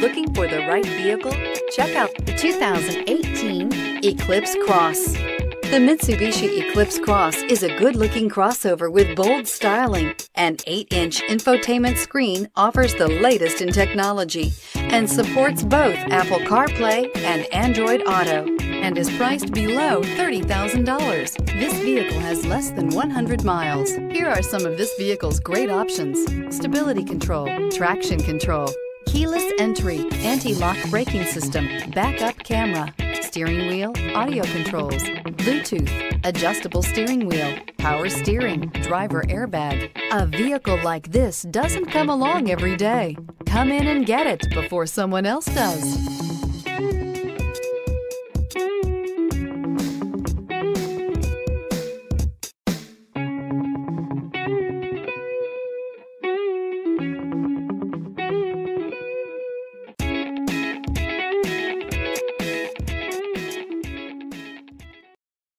Looking for the right vehicle? Check out the 2018 Eclipse Cross. The Mitsubishi Eclipse Cross is a good-looking crossover with bold styling. An 8-inch infotainment screen offers the latest in technology and supports both Apple CarPlay and Android Auto and is priced below $30,000. This vehicle has less than 100 miles. Here are some of this vehicle's great options. Stability control, traction control, keyless entry, anti-lock braking system, backup camera, steering wheel, audio controls, Bluetooth, adjustable steering wheel, power steering, driver airbag. A vehicle like this doesn't come along every day. Come in and get it before someone else does.